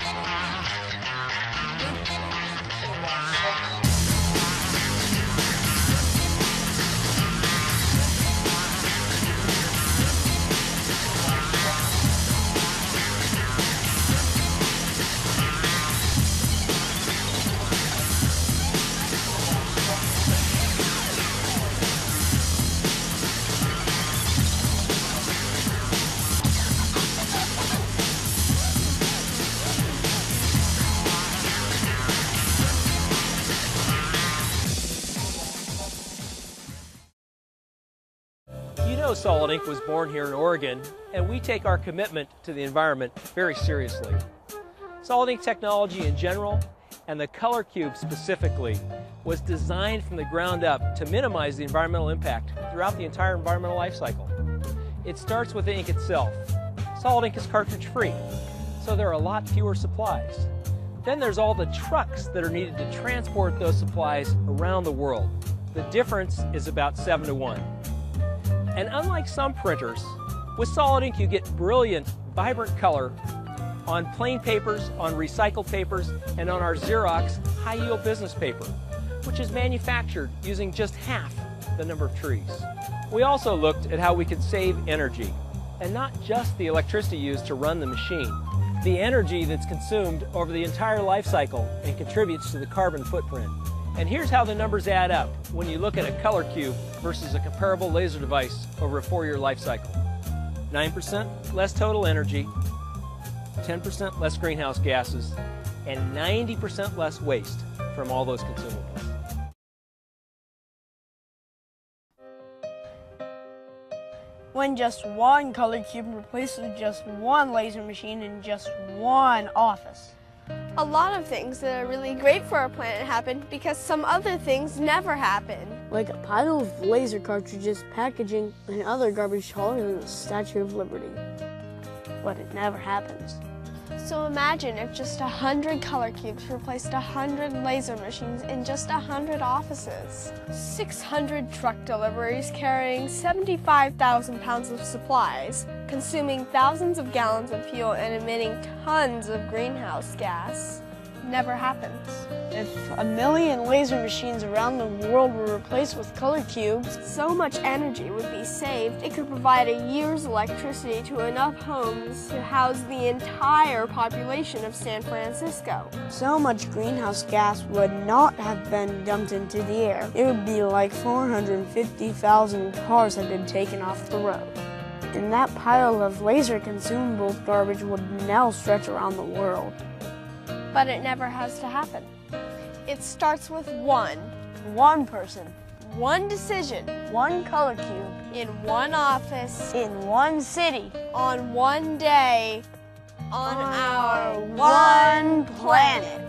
You know Solid Ink was born here in Oregon, and we take our commitment to the environment very seriously. Solid Ink technology in general, and the ColorQube specifically, was designed from the ground up to minimize the environmental impact throughout the entire environmental life cycle. It starts with the ink itself. Solid Ink is cartridge free, so there are a lot fewer supplies. Then there's all the trucks that are needed to transport those supplies around the world. The difference is about 7 to 1. And unlike some printers, with solid ink you get brilliant, vibrant color on plain papers, on recycled papers, and on our Xerox high-yield business paper, which is manufactured using just half the number of trees. We also looked at how we could save energy, and not just the electricity used to run the machine, the energy that's consumed over the entire life cycle and contributes to the carbon footprint. And here's how the numbers add up when you look at a ColorQube versus a comparable laser device over a four-year life cycle. 9% less total energy, 10% less greenhouse gases, and 90% less waste from all those consumables. when just one ColorQube replaces just one laser machine in just one office. A lot of things that are really great for our planet happen because some other things never happen. Like a pile of laser cartridges, packaging, and other garbage taller than the Statue of Liberty. But it never happens. So imagine if just a hundred ColorQubes replaced a hundred laser machines in just a hundred offices. 600 truck deliveries carrying 75,000 pounds of supplies, consuming thousands of gallons of fuel and emitting tons of greenhouse gas. Never happens. If a million laser machines around the world were replaced with ColorQubes, so much energy would be saved, it could provide a year's electricity to enough homes to house the entire population of San Francisco. So much greenhouse gas would not have been dumped into the air. It would be like 450,000 cars had been taken off the road. And that pile of laser consumable garbage would now stretch around the world. But it never has to happen. It starts with one. One person. One decision. One ColorQube. In one office. In one city. On one day. On, on our one planet.